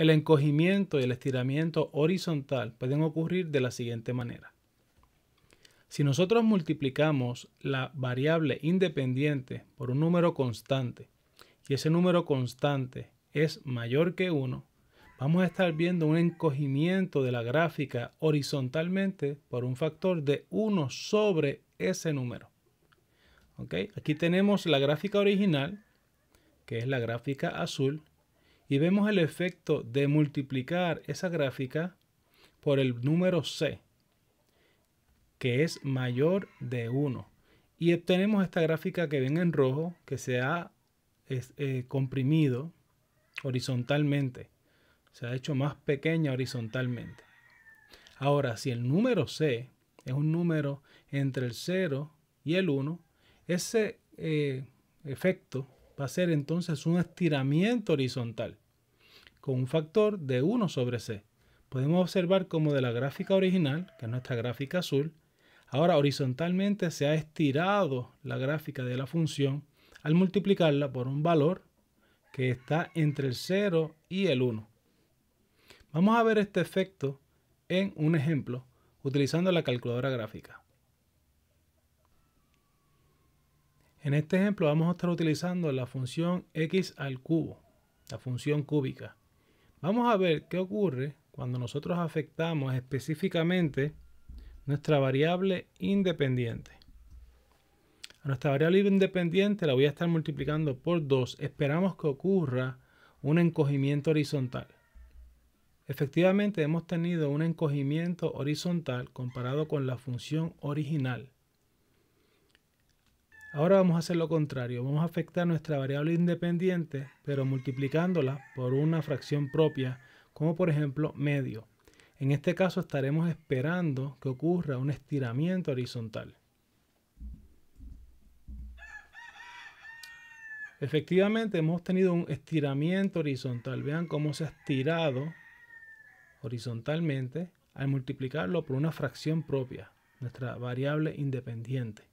El encogimiento y el estiramiento horizontal pueden ocurrir de la siguiente manera. Si nosotros multiplicamos la variable independiente por un número constante y ese número constante es mayor que 1, vamos a estar viendo un encogimiento de la gráfica horizontalmente por un factor de 1 sobre ese número. Aquí tenemos la gráfica original, que es la gráfica azul, y vemos el efecto de multiplicar esa gráfica por el número c, que es mayor de 1. Y obtenemos esta gráfica que ven en rojo, que se ha eh, comprimido horizontalmente. Se ha hecho más pequeña horizontalmente. Ahora, si el número c es un número entre el 0 y el 1, ese eh, efecto va a ser entonces un estiramiento horizontal con un factor de 1 sobre c. Podemos observar como de la gráfica original, que es nuestra gráfica azul, ahora horizontalmente se ha estirado la gráfica de la función al multiplicarla por un valor que está entre el 0 y el 1. Vamos a ver este efecto en un ejemplo utilizando la calculadora gráfica. En este ejemplo vamos a estar utilizando la función x al cubo, la función cúbica. Vamos a ver qué ocurre cuando nosotros afectamos específicamente nuestra variable independiente. A nuestra variable independiente la voy a estar multiplicando por 2. Esperamos que ocurra un encogimiento horizontal. Efectivamente hemos tenido un encogimiento horizontal comparado con la función original. Ahora vamos a hacer lo contrario. Vamos a afectar nuestra variable independiente, pero multiplicándola por una fracción propia, como por ejemplo medio. En este caso estaremos esperando que ocurra un estiramiento horizontal. Efectivamente hemos tenido un estiramiento horizontal. Vean cómo se ha estirado horizontalmente al multiplicarlo por una fracción propia, nuestra variable independiente.